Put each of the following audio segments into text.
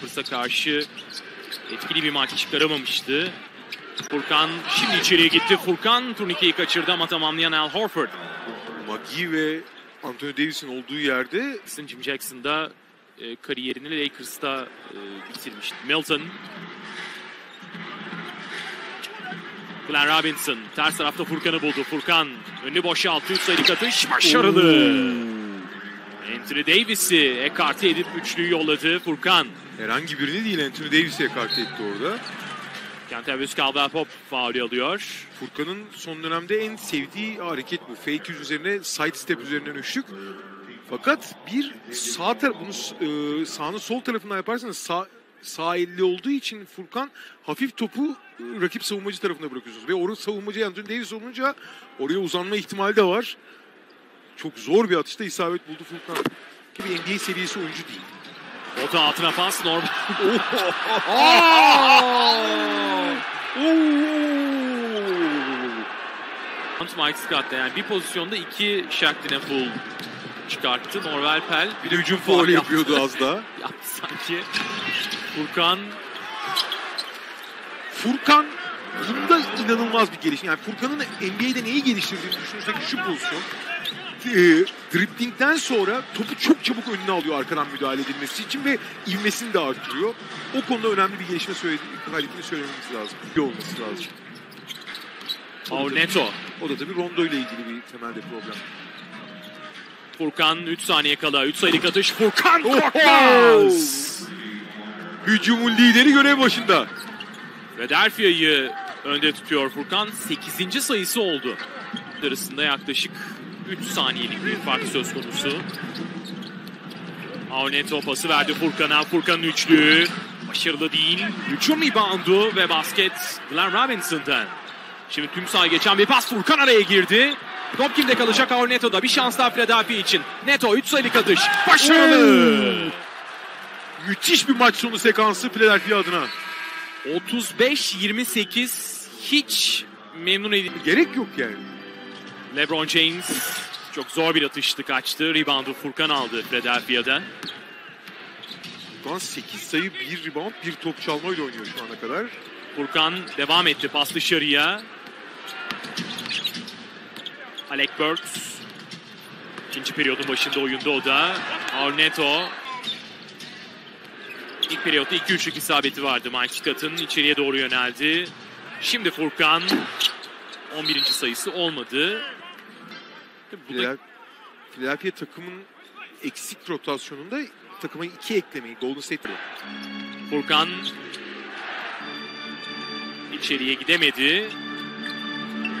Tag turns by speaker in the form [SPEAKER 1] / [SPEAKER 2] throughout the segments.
[SPEAKER 1] Clippers'a karşı etkili bir maç çıkaramamıştı. Furkan şimdi içeriye gitti. Furkan turnikeyi kaçırdı ama tamamlayan Al Horford.
[SPEAKER 2] Maggie ve Anthony Davis'in olduğu yerde
[SPEAKER 1] Jim Jackson da e, kariyerini Lakers'ta e, bitirmişti. Milton. Glenn Robinson ters tarafta Furkan'ı buldu. Furkan önünü boşalttı. Üç sayılık atış başarılı. Anthony Davis'i ekarte edip üçlüyü yolladı Furkan.
[SPEAKER 2] herhangi birini değil Anthony Davis'e kart etti orada.
[SPEAKER 1] Kentavius Caldwell-Pop faulü alıyor.
[SPEAKER 2] Furkan'ın son dönemde en sevdiği hareket bu. Fake yüz üzerine side step üzerinden üçlük. Fakat bir sağ taraf bunu e, sağını sol tarafından yaparsanız sağ sağ elli olduğu için Furkan hafif topu e, rakip savunmacı tarafına bırakıyorsunuz. Ve orada savunmacı Anthony Davis olunca oraya uzanma ihtimali de var. Çok zor bir atışta isabet buldu Furkan. Gibi NBA seviyesi oyuncu değil.
[SPEAKER 1] Ota altına pas. Norm Mike Scott'ta yani bir pozisyonda iki Shaqtin full çıkarttı. Norvel Pel
[SPEAKER 2] Bir de hücum faulü yapıyordu az daha.
[SPEAKER 1] yaptı sanki. Furkan
[SPEAKER 2] Furkan bunda inanılmaz bir gelişim. Yani Furkan'ın NBA'de neyi geliştirdiğini düşünürsek şu pozisyon. E, driplingden sonra topu çok çabuk önüne alıyor arkadan müdahale edilmesi için ve ivmesini de artırıyor. O konuda önemli bir gelişme söyledi, kaydettiğini söylememiz lazım. İyi olması lazım.
[SPEAKER 1] Paul Neto.
[SPEAKER 2] O da tabii Rondo ile ilgili bir temelde problem.
[SPEAKER 1] Furkan 3 saniye kala 3 sayılık atış. Furkan Korkmaz.
[SPEAKER 2] Hücumun lideri görev başında.
[SPEAKER 1] Philadelphia'yı önde tutuyor Furkan. 8. sayısı oldu. Arasında yaklaşık 3 saniyelik bir fark söz konusu. Avneto pası verdi Furkan'a. Furkan'ın üçlüğü. Başarılı değil. Hücum reboundu ve basket Glenn Robinson'dan. Şimdi tüm sahaya geçen bir pas Furkan araya girdi. Top kimde kalacak Avneto'da. Bir şans daha Philadelphia için. Neto 3 sayılık atış. Başarılı.
[SPEAKER 2] Müthiş bir maç sonu sekansı Philadelphia adına.
[SPEAKER 1] 35-28 hiç memnun edici.
[SPEAKER 2] Gerek yok yani.
[SPEAKER 1] LeBron James çok zor bir atıştı kaçtı. Reboundu Furkan aldı Philadelphia'da.
[SPEAKER 2] Furkan 8 sayı, 1 rebound, 1 top çalmayla oynuyor şu ana kadar.
[SPEAKER 1] Furkan devam etti pas dışarıya. Alec Burks. İkinci periyodun başında oyunda o da. Arneto. İlk periyotta 2-3'lük isabeti vardı Mike Scott'ın. içeriye doğru yöneldi. Şimdi Furkan 11. sayısı olmadı. Bu da
[SPEAKER 2] Philadelphia, takımın eksik rotasyonunda takıma 2 eklemeyi Golden State
[SPEAKER 1] Furkan içeriye gidemedi.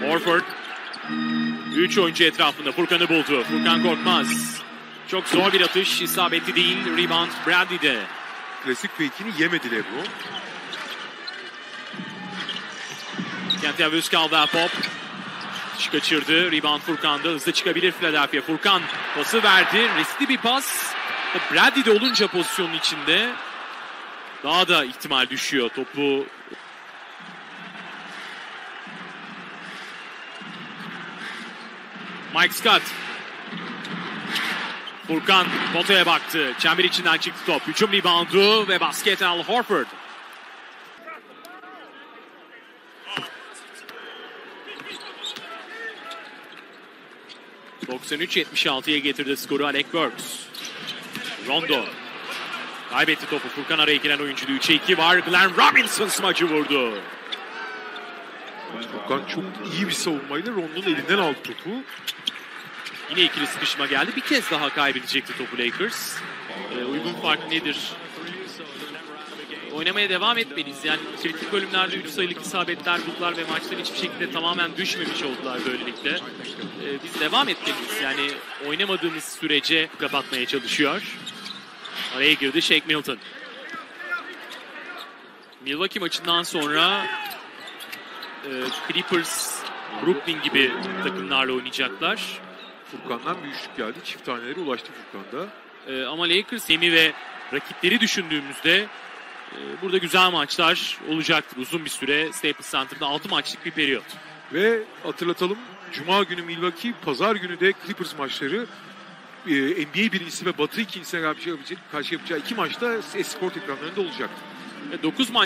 [SPEAKER 1] Horford 3 oyuncu etrafında Furkan'ı buldu. Furkan Korkmaz. Çok zor bir atış. isabetli değil. Rebound Bradley'de.
[SPEAKER 2] klasik fake'ini yemedi LeBron.
[SPEAKER 1] Kentavius Caldwell-Pop. Atış kaçırdı. Rebound Furkan'da. Hızlı çıkabilir Philadelphia. Furkan pası verdi. Riskli bir pas. Bradley'de olunca pozisyonun içinde daha da ihtimal düşüyor. Topu Mike Scott. Furkan potaya baktı. Çember içinden çıktı top. Hücum reboundu ve basket Al Horford. ...93-76'ya getirdi skoru Alec Burks. Rondo. Kaybetti topu. Furkan araya giren oyuncu 3'e 2 var. Glenn Robinson smacı vurdu.
[SPEAKER 2] Furkan çok iyi bir savunmayla Rondo'nun elinden aldı topu.
[SPEAKER 1] Yine ikili sıkışma geldi. Bir kez daha kaybedecekti topu Lakers. Ee, uygun fark nedir? Oynamaya devam etmeliyiz. Yani kritik bölümlerde 3 sayılık isabetler buldular ve maçtan hiçbir şekilde tamamen düşmemiş oldular böylelikle. Ee, biz devam etmeliyiz. Yani oynamadığımız sürece kapatmaya çalışıyor. Araya girdi Shake Milton. Milwaukee maçından sonra e, Clippers, Brooklyn gibi takımlarla oynayacaklar.
[SPEAKER 2] Furkan'dan bir üçlük geldi. Çift tanelere ulaştı Furkan'da.
[SPEAKER 1] Ee, ama Lakers yemi ve rakipleri düşündüğümüzde e, burada güzel maçlar olacaktır uzun bir süre. Staples Center'da 6 maçlık bir periyot.
[SPEAKER 2] Ve hatırlatalım Cuma günü Milwaukee, Pazar günü de Clippers maçları. e, NBA birincisi ve Batı ikincisine karşı yapacağı, iki maçta esport ekranlarında olacaktı.
[SPEAKER 1] Ve 9 maç